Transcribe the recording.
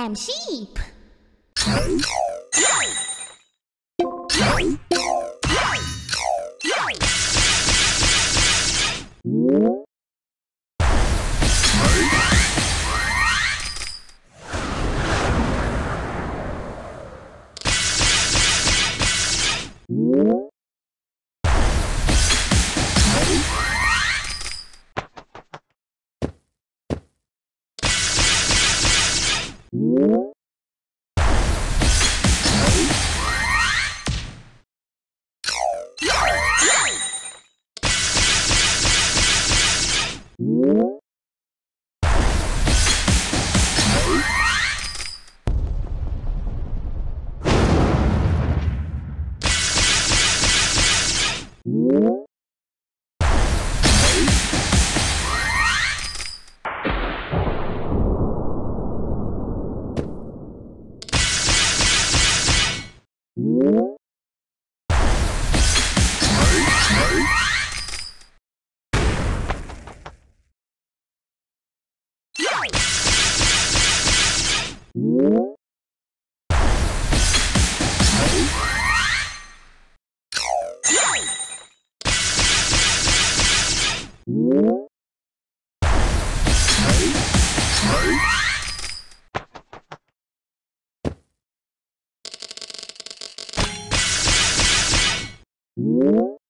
and sheep. Whoa! Right? Whoa!